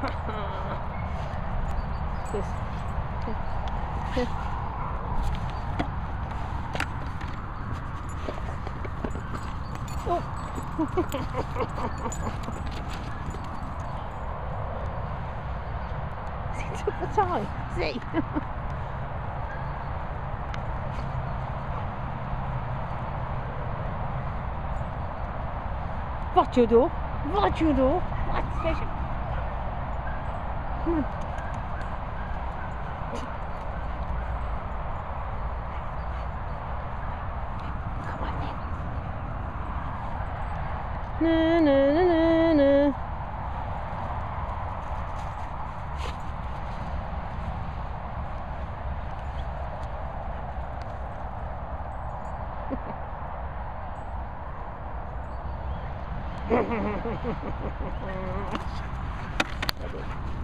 This. He took the time. See? Wat je doet? Wat je doet? Wat zeg Kom on. Come on then. Na na na na na.